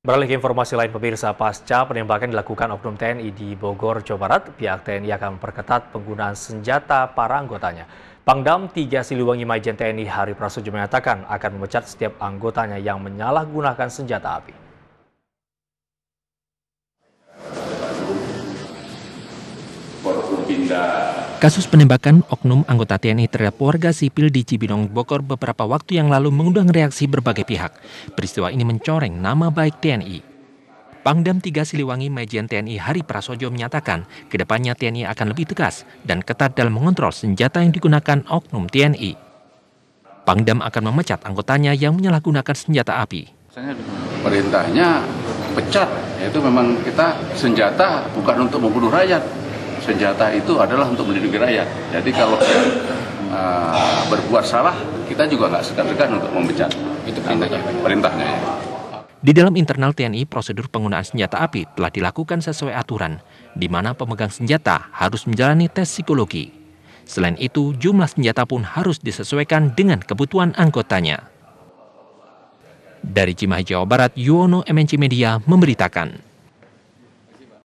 Beralih ke informasi lain pemirsa, pasca penembakan dilakukan Oknum TNI di Bogor, Jawa Barat, pihak TNI akan memperketat penggunaan senjata para anggotanya. Pangdam 3 Siliwangi Majen TNI Hari Prasojo mengatakan akan memecat setiap anggotanya yang menyalahgunakan senjata api. Kasus penembakan oknum anggota TNI terhadap warga sipil di Cibinong, Bogor beberapa waktu yang lalu mengundang reaksi berbagai pihak. Peristiwa ini mencoreng nama baik TNI. Pangdam 3 Siliwangi Majen TNI Hari Prasojo menyatakan ke depannya TNI akan lebih tegas dan ketat dalam mengontrol senjata yang digunakan oknum TNI. Pangdam akan memecat anggotanya yang menyalahgunakan senjata api. Perintahnya pecat, yaitu memang kita senjata bukan untuk membunuh rakyat, senjata itu adalah untuk melindungi rakyat. Jadi kalau uh, berbuat salah, kita juga nggak segan-segan untuk memecat. Itu perintahnya. Perintahnya ya. Di dalam internal TNI, prosedur penggunaan senjata api telah dilakukan sesuai aturan, di mana pemegang senjata harus menjalani tes psikologi. Selain itu, jumlah senjata pun harus disesuaikan dengan kebutuhan anggotanya. Dari Cimahi, Jawa Barat, Yuwono MNC Media memberitakan.